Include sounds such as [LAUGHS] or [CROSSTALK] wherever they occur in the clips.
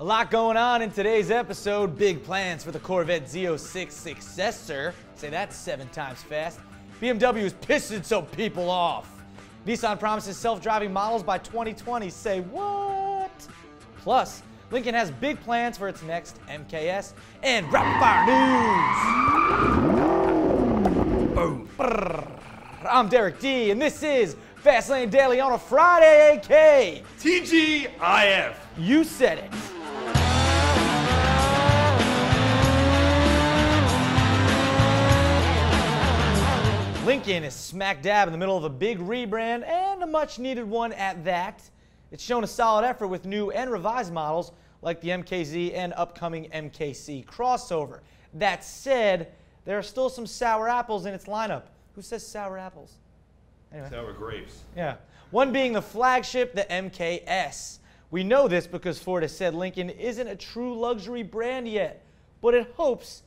A lot going on in today's episode. Big plans for the Corvette Z06 successor. Say that seven times fast. BMW is pissing some people off. Nissan promises self-driving models by 2020. Say what? Plus, Lincoln has big plans for its next MKS and rapid fire news. Boom. I'm Derek D, and this is Fastlane Daily on a Friday, AK. TGIF. You said it. Lincoln is smack dab in the middle of a big rebrand and a much needed one at that. It's shown a solid effort with new and revised models like the MKZ and upcoming MKC crossover. That said, there are still some sour apples in its lineup. Who says sour apples? Anyway. Sour grapes. Yeah. One being the flagship, the MKS. We know this because Ford has said Lincoln isn't a true luxury brand yet, but it hopes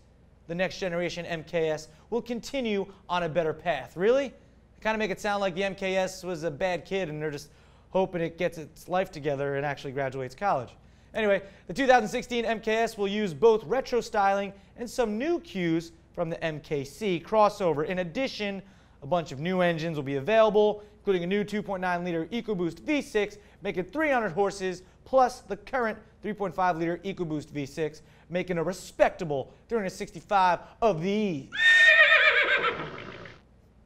the next generation MKS will continue on a better path. Really? Kind of make it sound like the MKS was a bad kid and they're just hoping it gets its life together and actually graduates college. Anyway, the 2016 MKS will use both retro styling and some new cues from the MKC crossover. In addition, a bunch of new engines will be available, including a new 2.9 liter EcoBoost V6, making 300 horses, plus the current 3.5 liter EcoBoost V6, making a respectable 365 of these. [LAUGHS]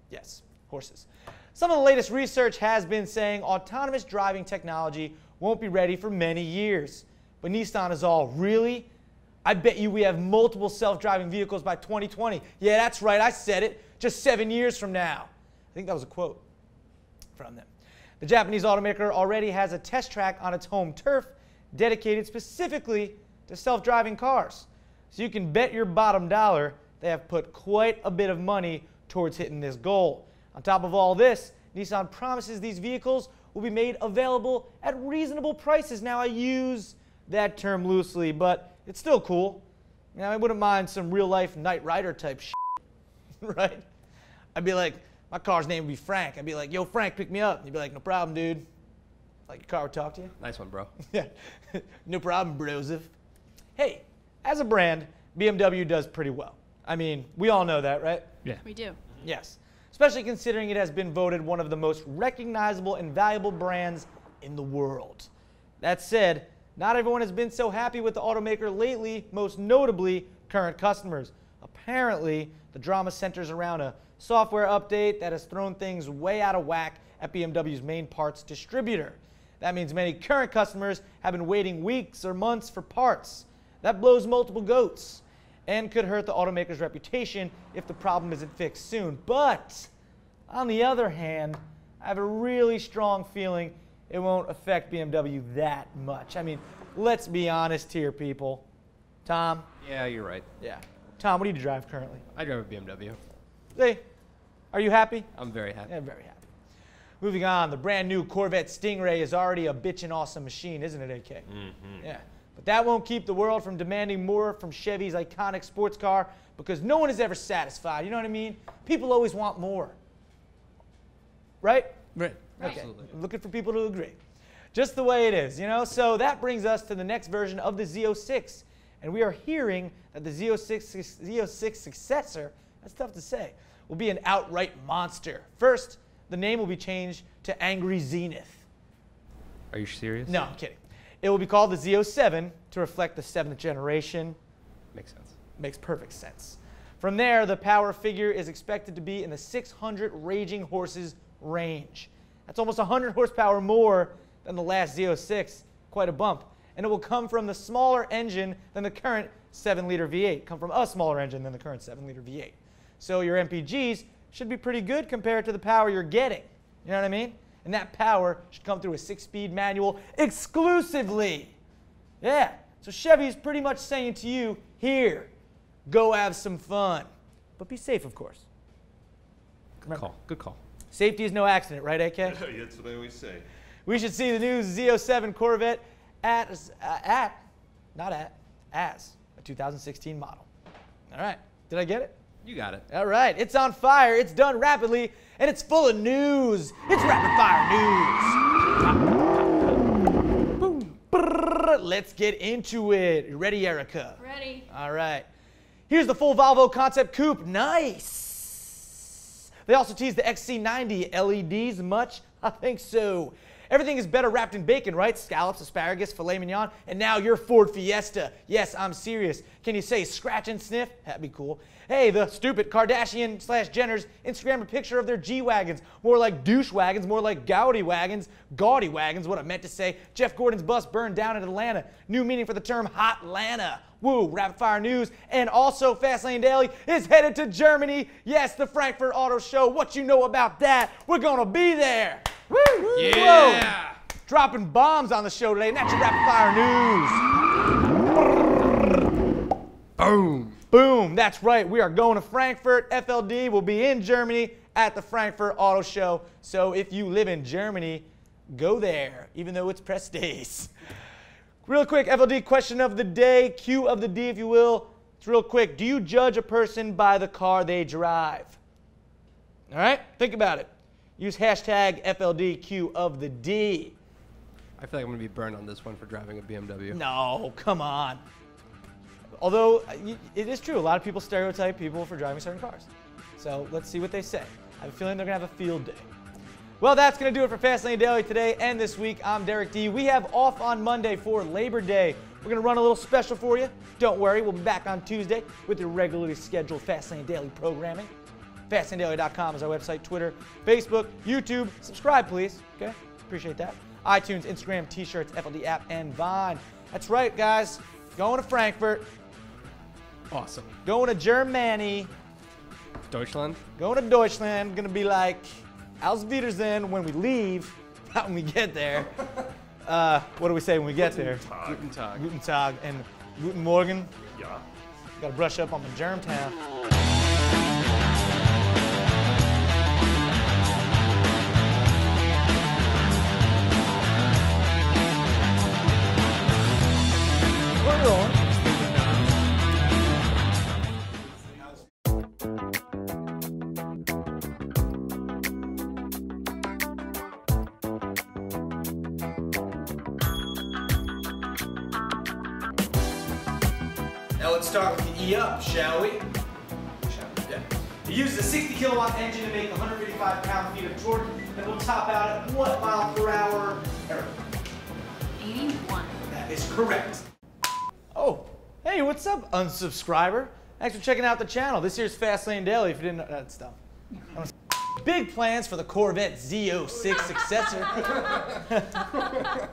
Yes, horses. Some of the latest research has been saying autonomous driving technology won't be ready for many years. But Nissan is all, really? I bet you we have multiple self-driving vehicles by 2020. Yeah, that's right, I said it. Just seven years from now. I think that was a quote from them. The Japanese automaker already has a test track on its home turf dedicated specifically to self-driving cars. So you can bet your bottom dollar they have put quite a bit of money towards hitting this goal. On top of all this, Nissan promises these vehicles will be made available at reasonable prices. Now I use that term loosely, but it's still cool. Now I wouldn't mind some real life Knight Rider type [LAUGHS] shit, right? I'd be like, my car's name would be Frank. I'd be like, yo, Frank, pick me up. You'd be like, no problem, dude. Like your car would talk to you. Nice one, bro. [LAUGHS] Yeah, [LAUGHS] no problem, brosif. Hey, as a brand, BMW does pretty well. I mean, we all know that, right? Yeah. We do. Yes. Especially considering it has been voted one of the most recognizable and valuable brands in the world. That said, not everyone has been so happy with the automaker lately, most notably current customers. Apparently, the drama centers around a software update that has thrown things way out of whack at BMW's main parts distributor. That means many current customers have been waiting weeks or months for parts. That blows multiple goats and could hurt the automaker's reputation if the problem isn't fixed soon. But on the other hand, I have a really strong feeling it won't affect BMW that much. I mean, let's be honest here, people. Tom? Yeah, you're right. Yeah. Tom, what do you drive currently? I drive a BMW. Hey, are you happy? I'm very happy. Yeah, very happy. Moving on, the brand new Corvette Stingray is already a bitchin' awesome machine, isn't it, AK? Mm-hmm. Yeah. But that won't keep the world from demanding more from Chevy's iconic sports car because no one is ever satisfied. You know what I mean? People always want more. Right? Right. Okay. Absolutely. I'm looking for people to agree. Just the way it is, you know? So that brings us to the next version of the Z06. And we are hearing that the Z06, Z06 successor, that's tough to say, will be an outright monster. First, the name will be changed to Angry Zenith. Are you serious? No, I'm kidding. It will be called the Z07 to reflect the seventh generation. Makes sense. Makes perfect sense. From there, the power figure is expected to be in the 600 raging horses range. That's almost 100 horsepower more than the last Z06, quite a bump. And it will come from the smaller engine than the current 7 liter V8, come from a smaller engine than the current 7 liter V8. So your MPGs should be pretty good compared to the power you're getting. You know what I mean? And that power should come through a six speed manual exclusively. Yeah. So Chevy's pretty much saying to you, here, go have some fun. But be safe, of course. Good call. Good call. Safety is no accident, right, AK? [LAUGHS] That's what I always say. we should see the new Z07 Corvette at, uh, at, not at, as a 2016 model. All right. Did I get it? You got it. All right, it's on fire, it's done rapidly, and it's full of news. It's rapid fire news. Let's get into it. You ready, Erica? Ready. All right. Here's the full Volvo concept coupe. Nice. They also teased the XC90 LEDs much? I think so. Everything is better wrapped in bacon, right? Scallops, asparagus, filet mignon, and now your Ford Fiesta. Yes, I'm serious. Can you say scratch and sniff? That'd be cool. Hey, the stupid Kardashian slash Jenners Instagram a picture of their G-Wagons. More like douche wagons, more like gaudy wagons. Gaudy wagons, what I meant to say. Jeff Gordon's bus burned down in Atlanta. New meaning for the term Hotlanta. Woo, rapid fire news. And also, Fastlane Daily is headed to Germany. Yes, the Frankfurt Auto Show. What you know about that? We're gonna be there. Woo! Yeah. Whoa. Dropping bombs on the show today, and that's your rapid fire news. Boom. Boom, that's right. We are going to Frankfurt. FLD will be in Germany at the Frankfurt Auto Show. So if you live in Germany, go there, even though it's press days. Real quick, FLD question of the day, Q of the D, if you will. It's real quick. Do you judge a person by the car they drive? All right, think about it. Use hashtag FLDQ of the D. I feel like I'm gonna be burned on this one for driving a BMW. No, come on. Although uh, it is true, a lot of people stereotype people for driving certain cars. So let's see what they say. I have a feeling they're gonna have a field day. Well, that's gonna do it for Fastlane Daily today and this week. I'm Derek D. We have off on Monday for Labor Day. We're gonna run a little special for you. Don't worry, we'll be back on Tuesday with your regularly scheduled Fastlane Daily programming. FastlaneDaily.com is our website, Twitter, Facebook, YouTube. Subscribe, please. Okay? Appreciate that. iTunes, Instagram, T-shirts, FLD app, and Vine. That's right, guys. Going to Frankfurt, Awesome. going to Germany, Deutschland. going to Deutschland. Gonna be like Als Wiedersehen when we leave, [LAUGHS] not when we get there. [LAUGHS] Uh, what do we say when we get there? Guten Tag. Guten Tag and Guten Morgen. Yeah. Gotta brush up on the Germtown. We're Now let's start with the E up, shall we? Yeah. It uses a 60 kilowatt engine to make 155 pound feet of torque and we'll top out at what mile per hour? Eric, 81. that is correct. Oh, hey, what's up, unsubscriber? Thanks for checking out the channel. This year's Fastlane Daily. If you didn't know that stuff. Big plans for the Corvette Z06 successor. [LAUGHS]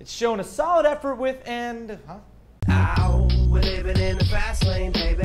it's shown a solid effort with and huh? We're living in the fast lane, baby.